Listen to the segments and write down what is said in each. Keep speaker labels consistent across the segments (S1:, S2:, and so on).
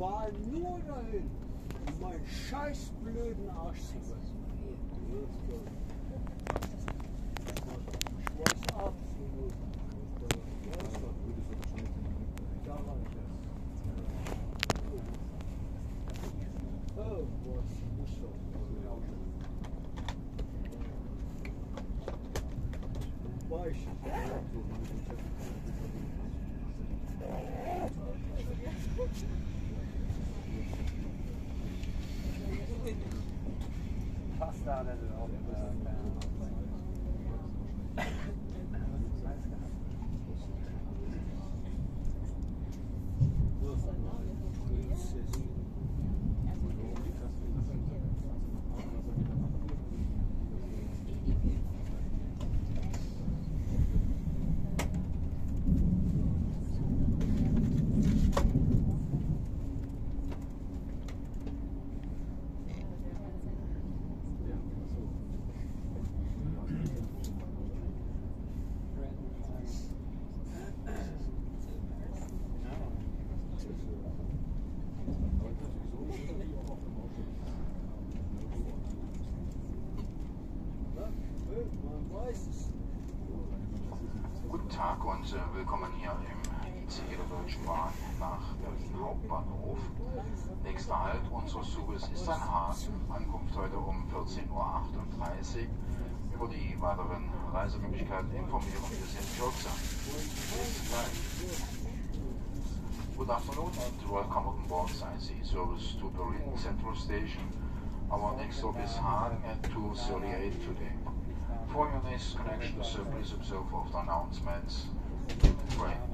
S1: fahren nur dahin, um meinen scheiß blöden Arsch zu fressen. Schmeiß ab, Oh, was muss
S2: 这样的时候 ICE der Deutschen Bahn nach Berlin Hauptbahnhof. Nächster Halt unseres Zuges ist ein Hahn. Ankunft heute um 14.38 Uhr. Über die weiteren Reisemöglichkeiten informieren wir Sie in Kürze. Bis gleich. Good afternoon and welcome on board ICE service to Berlin Central Station. Our next stop is Hahn at 2.38 today. For your next connection, so please observe of the announcements in.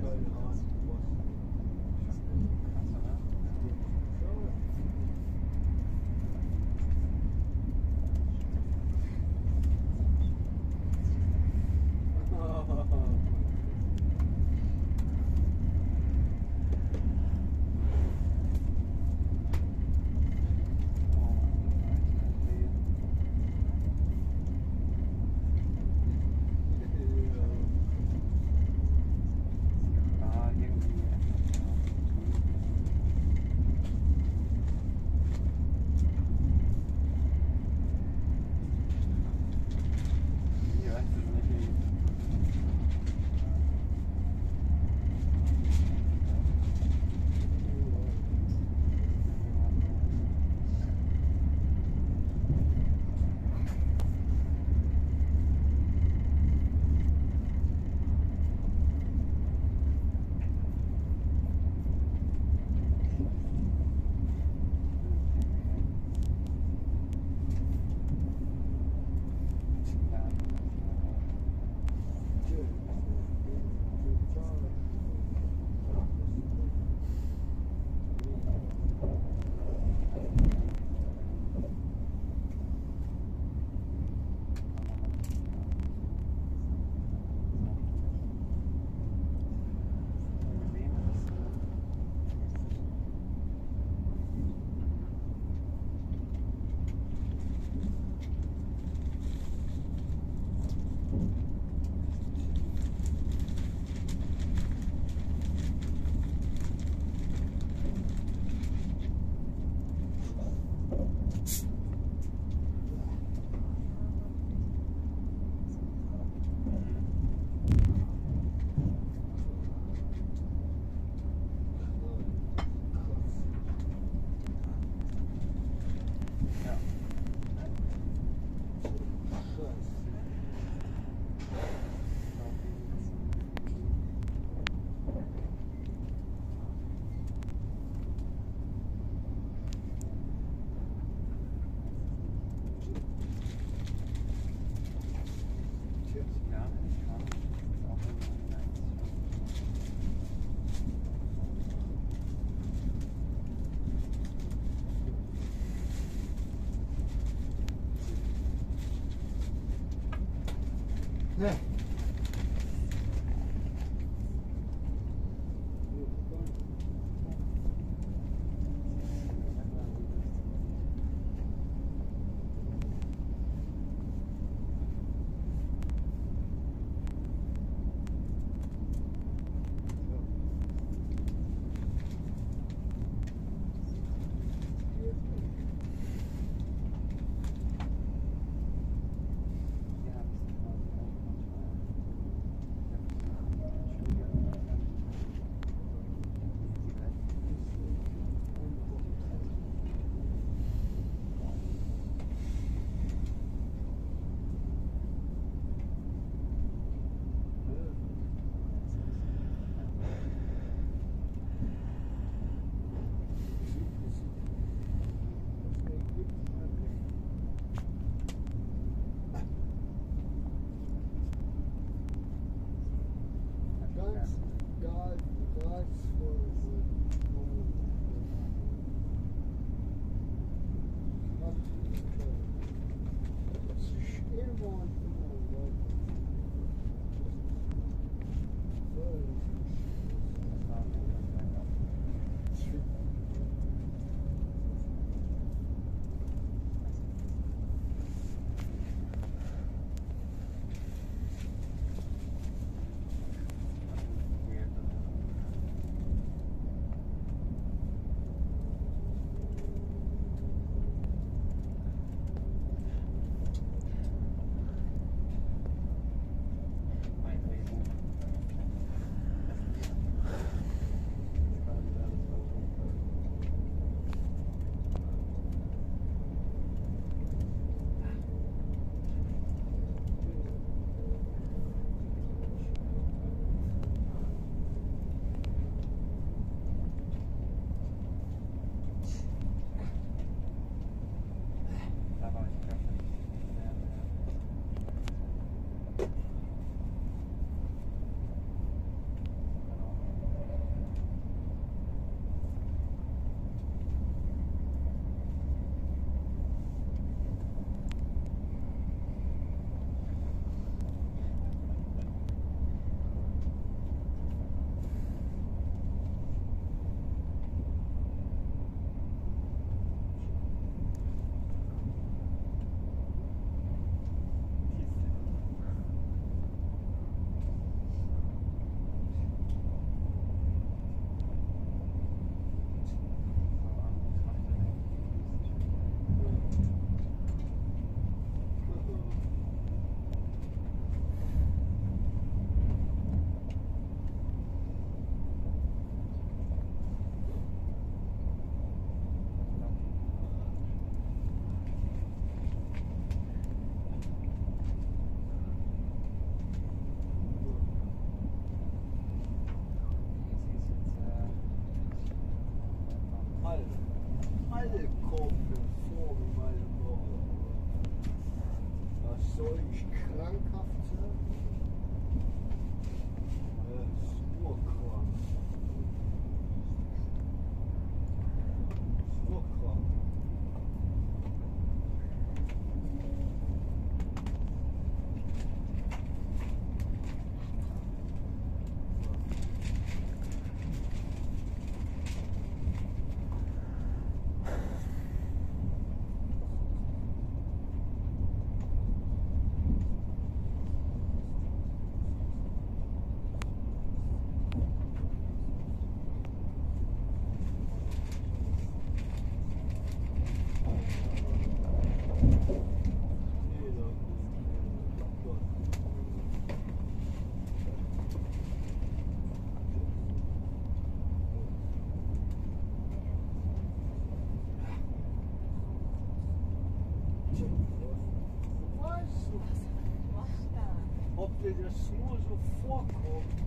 S1: Köln an. Nur so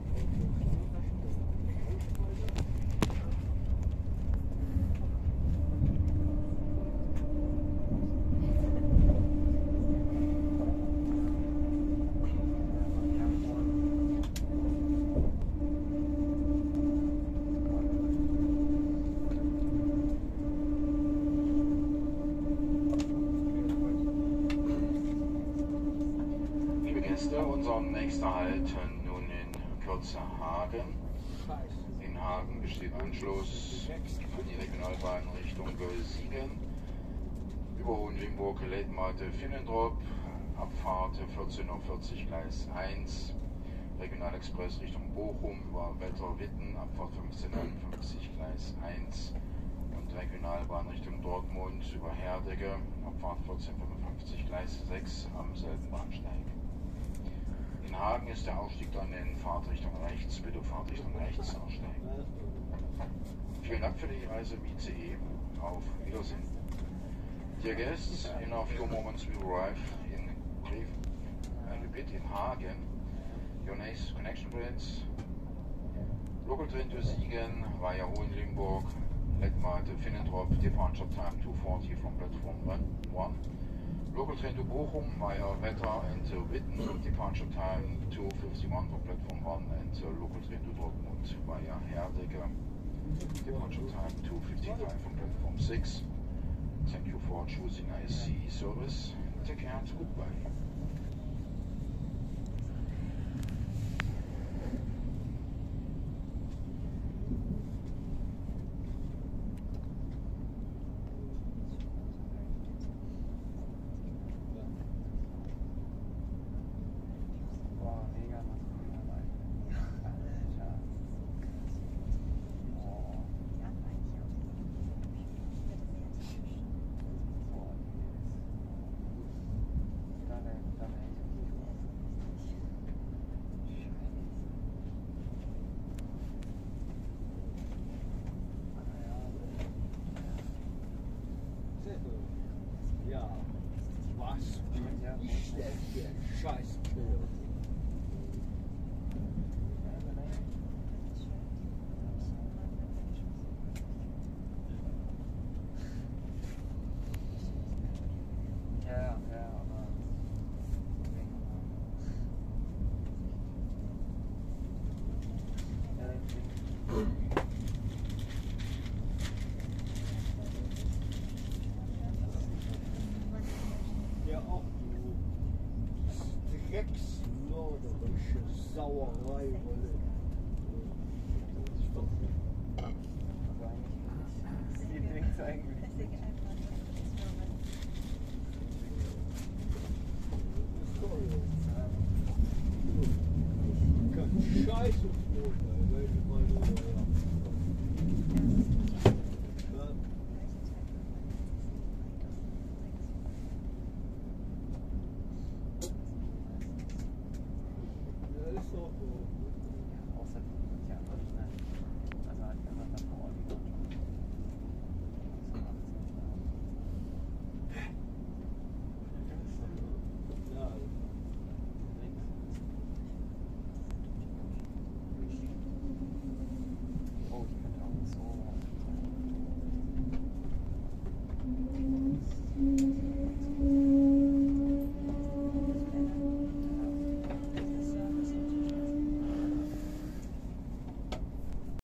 S2: Regionalbahn Richtung Siegen. Über Hohenlimburg, Leitmate, Finnendrop. Abfahrt 14.40 Uhr Gleis 1. Regionalexpress Richtung Bochum über Wetter Witten, Abfahrt 15.59 Gleis 1 und Regionalbahn Richtung Dortmund über Herdecke, Abfahrt 14.55 Gleis 6 am selben Bahnsteig. Hagen ist der Ausstieg dann in Fahrtrichtung rechts, bitte Fahrtrichtung rechts aussteigen. Vielen Dank für die Reise im ICE, auf Wiedersehen. Dear guests, in a few moments we arrive in Grief, and repeat in Hagen. Your next connection trains. Local train to Siegen via Hohenlimburg, Lettmate, Finnendrop, departure time 240 from platform 1. Local train to Bochum via Wetter uh, Witten, departure time 251 from platform 1 and uh, local train to Dortmund via Herdecke, departure time 255 from platform 6. Thank you for choosing ISC service. Take care and goodbye.
S1: Sauerei, Wolle. Ist doch
S3: Also eigentlich